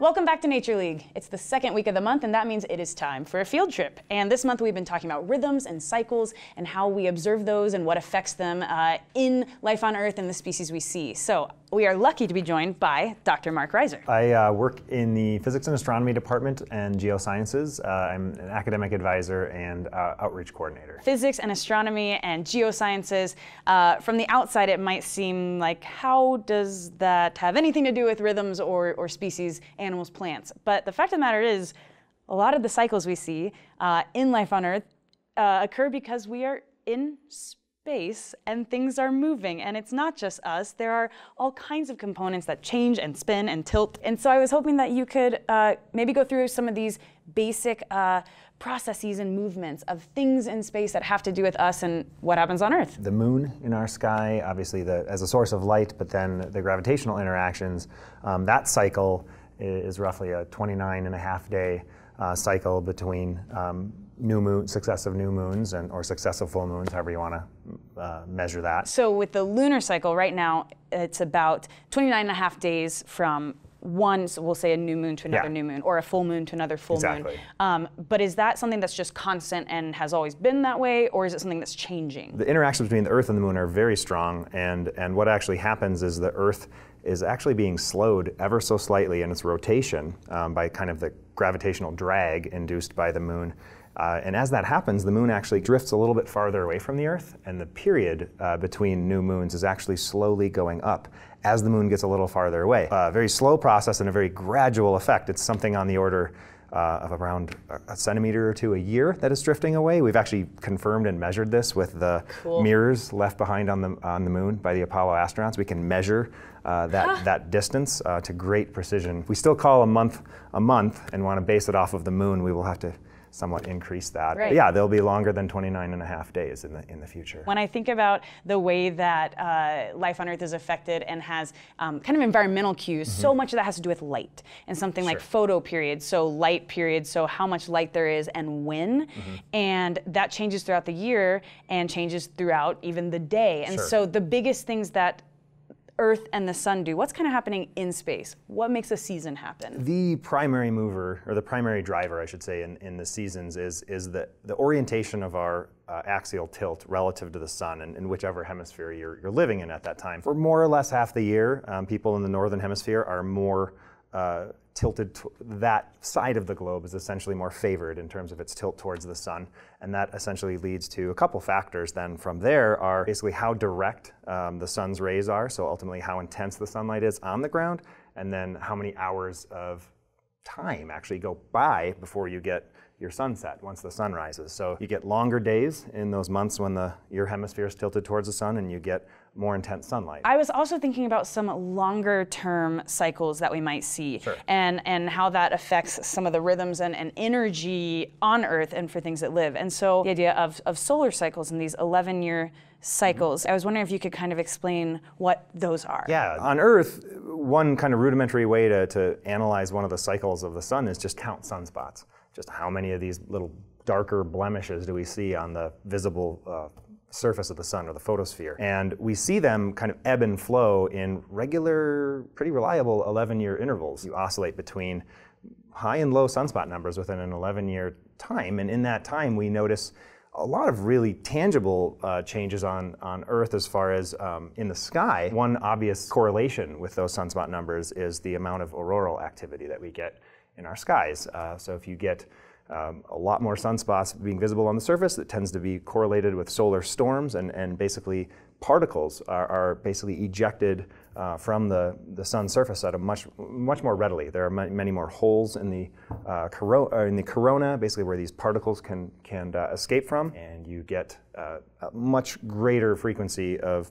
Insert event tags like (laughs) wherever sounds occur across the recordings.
Welcome back to Nature League. It's the second week of the month, and that means it is time for a field trip. And this month we've been talking about rhythms and cycles and how we observe those and what affects them uh, in life on Earth and the species we see. So we are lucky to be joined by Dr. Mark Reiser. I uh, work in the Physics and Astronomy Department and Geosciences. Uh, I'm an academic advisor and uh, outreach coordinator. Physics and astronomy and geosciences. Uh, from the outside, it might seem like how does that have anything to do with rhythms or, or species, animals, plants? But the fact of the matter is, a lot of the cycles we see uh, in life on Earth uh, occur because we are in space and things are moving. And it's not just us, there are all kinds of components that change and spin and tilt. And so I was hoping that you could uh, maybe go through some of these basic uh, processes and movements of things in space that have to do with us and what happens on Earth. The moon in our sky, obviously, the, as a source of light, but then the gravitational interactions, um, that cycle is roughly a 29 and a half day uh, cycle between um, new moon, successive new moons, and or successive full moons, however you want to uh, measure that. So with the lunar cycle, right now it's about 29 and a half days from one, so we'll say a new moon to another Yeah. new moon, or a full moon to another full Exactly. moon. Um, but is that something that's just constant and has always been that way, or is it something that's changing? The interactions between the Earth and the Moon are very strong, and, and what actually happens is the Earth is actually being slowed ever so slightly in its rotation um, by kind of the gravitational drag induced by the Moon. Uh, and as that happens, the Moon actually drifts a little bit farther away from the Earth, and the period uh, between new moons is actually slowly going up as the Moon gets a little farther away. A very slow process and a very gradual effect. It's something on the order uh, of around a- centimeter or two a year that is drifting away. We've actually confirmed and measured this with the Cool. mirrors left behind on the on the moon by the Apollo astronauts. We can measure uh, that that distance uh, to great precision. If we still call a month a month and want to base it off of the moon, we will have to somewhat increase that. Right. yeah, they'll be longer than 29 and a half days in the in the future. When I think about the way that uh, life on Earth is affected and has um, kind of environmental cues, so much of that has to do with light and something like Mm-hmm. Photo periods, so light periods, so how much light there is and when. Mm-hmm. And that changes throughout the year and changes throughout even the day. And Sure. so the biggest things that Earth and the sun do, what's kind of happening in space? What makes a season happen? The primary mover, or the primary driver, I should say, in, in the seasons is, is the, the orientation of our uh, axial tilt relative to the sun and in whichever hemisphere you're, you're living in at that time. For more or less half the year, um, people in the northern hemisphere are more uh, tilted, that side of the globe is essentially more favored in terms of its tilt towards the sun. And that essentially leads to a couple factors then from there are basically how direct um, the sun's rays are, so ultimately how intense the sunlight is on the ground, and then how many hours of time actually go by before you get your sunset once the sun rises. So you get longer days in those months when the your hemisphere is tilted towards the sun and you get more intense sunlight. I was also thinking about some longer term cycles that we might see Sure. and, and how that affects some of the rhythms and, and energy on Earth and for things that live. And so the idea of, of solar cycles and these 11 year cycles, mm-hmm. I was wondering if you could kind of explain what those are. Yeah, on Earth, one kind of rudimentary way to, to analyze one of the cycles of the sun is just count sunspots. Just how many of these little darker blemishes do we see on the visible uh, surface of the sun or the photosphere? And we see them kind of ebb and flow in regular, pretty reliable 11 year intervals. You oscillate between high and low sunspot numbers within an 11 year time. And in that time, we notice a lot of really tangible uh, changes on, on Earth as far as um, in the sky. One obvious correlation with those sunspot numbers is the amount of auroral activity that we get in our skies. Uh, so if you get um, a lot more sunspots being visible on the surface, it tends to be correlated with solar storms, and, and basically particles are, are basically ejected uh, from the, the sun's surface at a much much more readily. There are many more holes in the uh, coro- uh, in the corona, basically where these particles can can uh, escape from, and you get uh, a much greater frequency of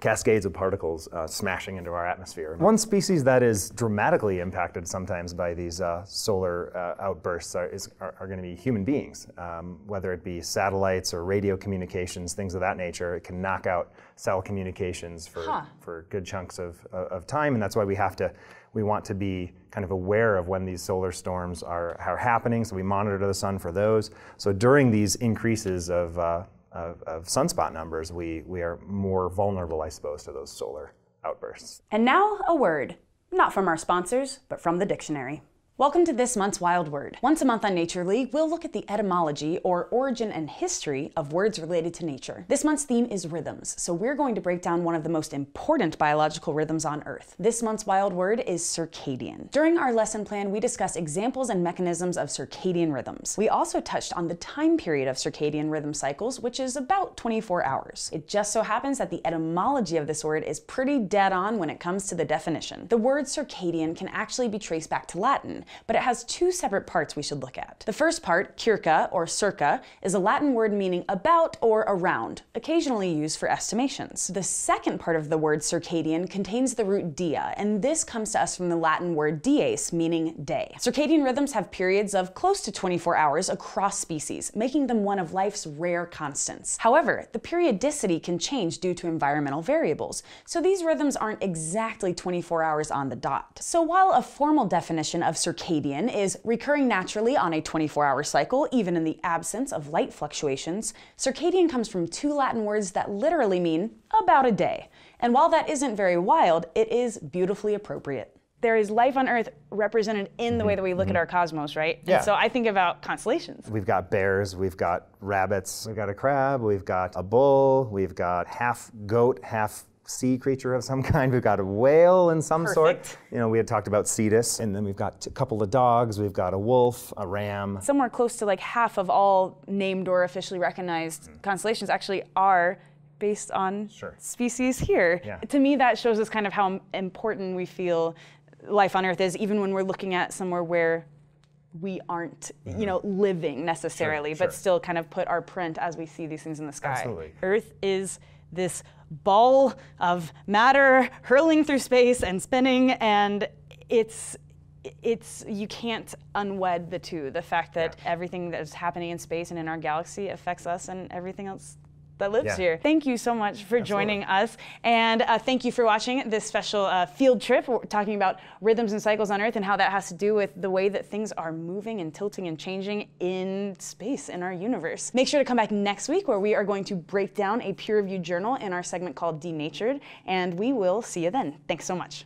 cascades of particles uh, smashing into our atmosphere. One species that is dramatically impacted sometimes by these uh, solar uh, outbursts are, is, are, are going to be human beings, um, whether it be satellites or radio communications, things of that nature. It can knock out cell communications for, Huh. for good chunks of, of time, and that's why we have to. We want to be kind of aware of when these solar storms are, are happening, so we monitor the sun for those. So during these increases of uh, of, of sunspot numbers, we, we are more vulnerable, I suppose, to those solar outbursts. And now a word Not from our sponsors, but from the dictionary. Welcome to this month's Wild Word. Once a month on Nature League, we'll look at the etymology or origin and history of words related to nature. This month's theme is rhythms, so we're going to break down one of the most important biological rhythms on Earth. This month's Wild Word is circadian. During our lesson plan, we discussed examples and mechanisms of circadian rhythms. We also touched on the time period of circadian rhythm cycles, which is about 24 hours. It just so happens that the etymology of this word is pretty dead on when it comes to the definition. The word circadian can actually be traced back to Latin, but it has two separate parts we should look at. The first part, circa or circa, is a Latin word meaning about or around, occasionally used for estimations. The second part of the word circadian contains the root dia, and this comes to us from the Latin word dies, meaning day. Circadian rhythms have periods of close to 24 hours across species, making them one of life's rare constants. However, the periodicity can change due to environmental variables, so these rhythms aren't exactly 24 hours on the dot. So while a formal definition of circadian circadian is recurring naturally on a 24 hour cycle, even in the absence of light fluctuations. Circadian comes from two Latin words that literally mean about a day. And while that isn't very wild, it is beautifully appropriate there is life on Earth represented in the way that we look mm-hmm. at our cosmos, right? Yeah. And so I think about constellations. We've got bears, we've got rabbits, we've got a crab, we've got a bull, we've got half goat, half sea creature of some (laughs) kind. We've got a whale in some Perfect. sort. You know, we had talked about cetus, and then we've got a couple of dogs. We've got a wolf, a ram. Somewhere close to like half of all named or officially recognized mm. constellations actually are based on sure. species here. Yeah. To me, that shows us kind of how important we feel life on Earth is, even when we're looking at somewhere where we aren't, mm-hmm. you know, living necessarily, sure, but sure. still kind of put our print as we see these things in the sky. Absolutely. Earth is this ball of matter hurling through space and spinning, and it's it's you can't unwed the two. The fact that yeah. everything that's happening in space and in our galaxy affects us and everything else that lives yeah. here. Thank you so much for Absolutely. joining us. And uh, thank you for watching this special uh, field trip. We're talking about rhythms and cycles on Earth and how that has to do with the way that things are moving and tilting and changing in space in our universe. Make sure to come back next week where we are going to break down a peer reviewed journal in our segment called Denatured. And we will see you then. Thanks so much.